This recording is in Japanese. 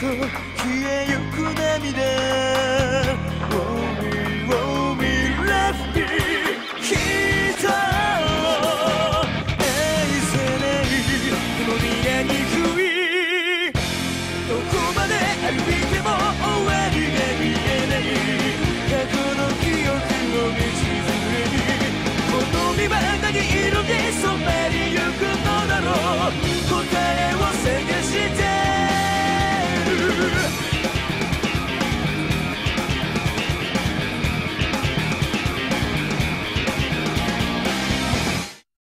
消えゆどこまで歩いても終わり。